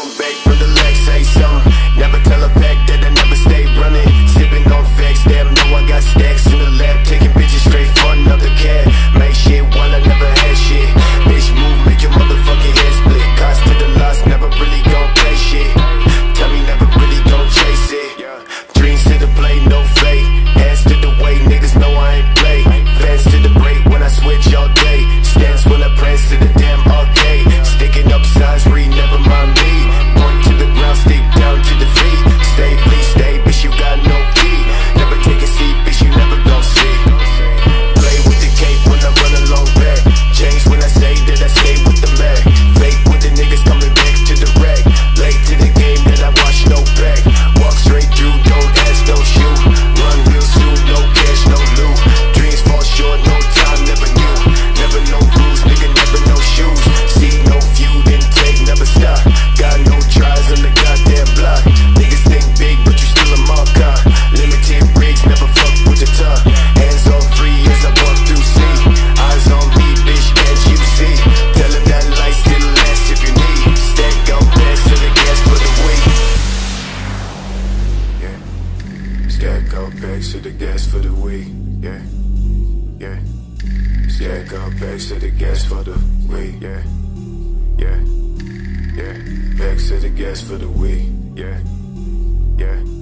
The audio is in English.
come back. to the gas for the week. Yeah, yeah. Stack up to the gas for the week. Yeah, yeah, yeah. Back to the gas for the week. Yeah, yeah.